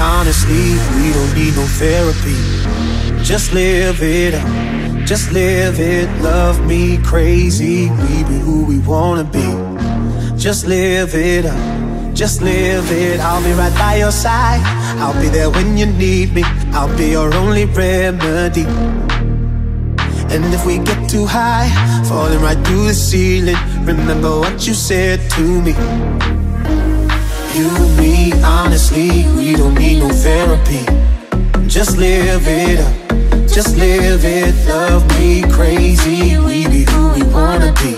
honestly, we don't need no therapy. Just live it up, just live it. Love me crazy, we be who we wanna be. Just live it up, just live it. I'll be right by your side. I'll be there when you need me. I'll be your only remedy. And if we get too high, falling right through the ceiling, remember what you said to me. You, me, honestly, we don't need no therapy. Just live it up, just live it. Love me crazy, we be who we wanna be.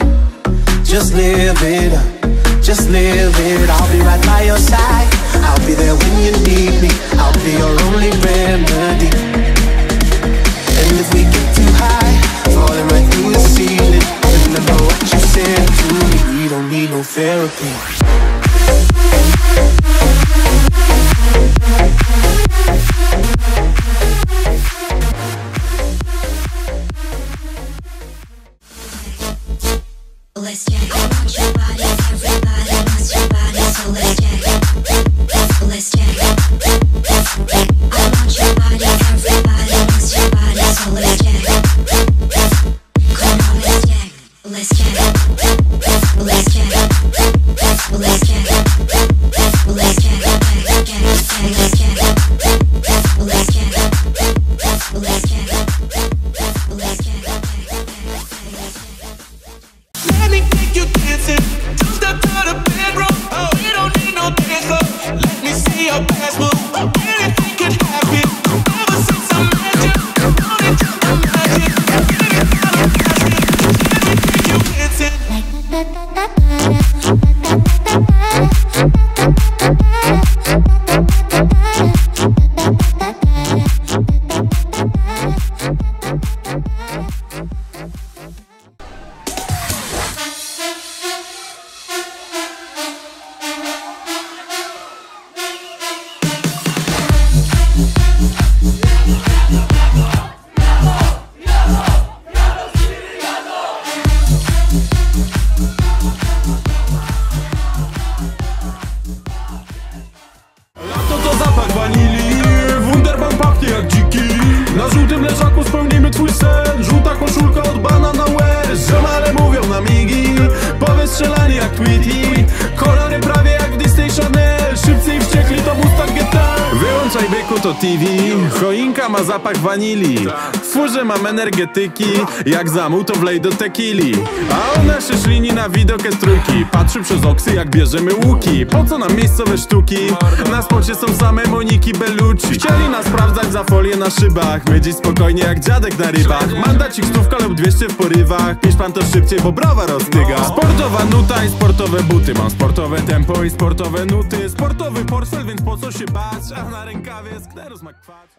Just live it up, just live it. I'll be right by your side. I'll be there when you need me. I'll be your only remedy. And if we get too high, falling right through the ceiling, remember what you said to me. We don't need no therapy. Let's check. Want your body, everybody wants your body, so let's check. Two step to the bedroom. Oh, we don't need no dance floor. Let me see your best move. Wanilii Wunderbaum pachnie jak dziki. Na żółtym leżaku spełnimy twój sen. Żółta koszulka od banana łez. Ziomale mówią na migi. Powiedz strzelani jak Tweety to TV Choinka ma zapach wanilii W furze mam energetyki. Jak zamół to wlej do tequili. A ona szyszlini na widok trójki Patrzy przez oksy jak bierzemy łuki. Po co nam miejscowe sztuki? Na spocie są same Moniki Bellucci. Chcieli nas sprawdzać za folię na szybach. My dziś spokojnie jak dziadek na rybach. Mandacik stówka lub 200 w porywach. Pisz pan to szybciej, bo brawa roztyga Sportowa nuta i sportowe buty. Mam sportowe tempo i sportowe nuty. Sportowy portfel, więc po co się bać? A na rękawie sknerus McKwacz